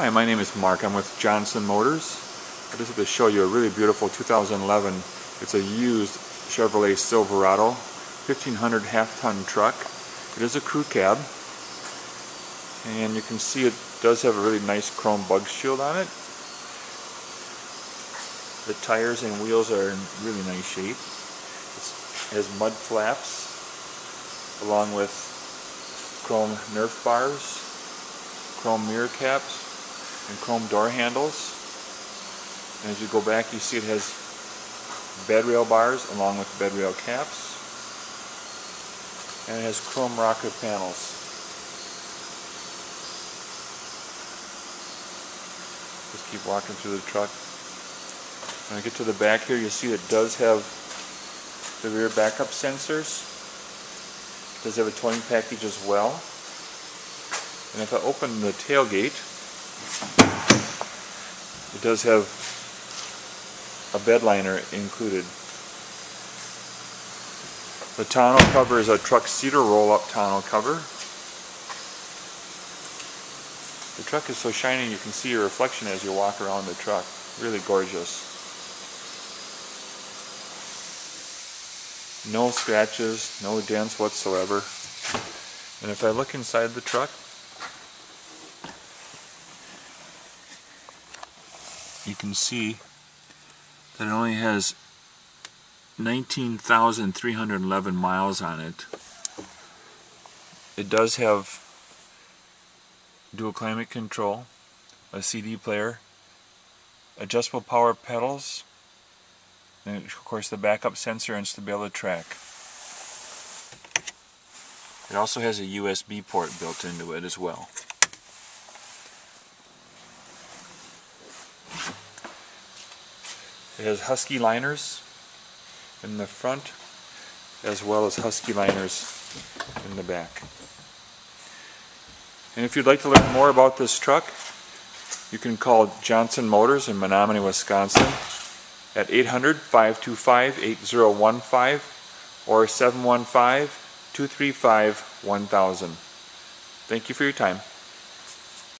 Hi, my name is Mark. I'm with Johnson Motors. I just have to show you a really beautiful 2011. It's a used Chevrolet Silverado 1500 half-ton truck. It is a crew cab. And you can see it does have a really nice chrome bug shield on it. The tires and wheels are in really nice shape. It has mud flaps along with chrome Nerf bars, chrome mirror caps, and chrome door handles. And as you go back, you see it has bed rail bars along with bed rail caps. And it has chrome rocker panels. Just keep walking through the truck. When I get to the back here, you see it does have the rear backup sensors. It does have a towing package as well. And if I open the tailgate, it does have a bed liner included. The tonneau cover is a TruXedo roll-up tonneau cover. The truck is so shiny you can see your reflection as you walk around the truck. Really gorgeous. No scratches, no dents whatsoever. And if I look inside the truck, you can see that it only has 19,311 miles on it. It does have dual climate control, a CD player, adjustable power pedals, and of course the backup sensor and StabiliTrak. It also has a USB port built into it as well. It has Husky liners in the front as well as Husky liners in the back. And if you'd like to learn more about this truck, you can call Johnson Motors in Menomonie, Wisconsin at 800-525-8015 or 715-235-1000. Thank you for your time.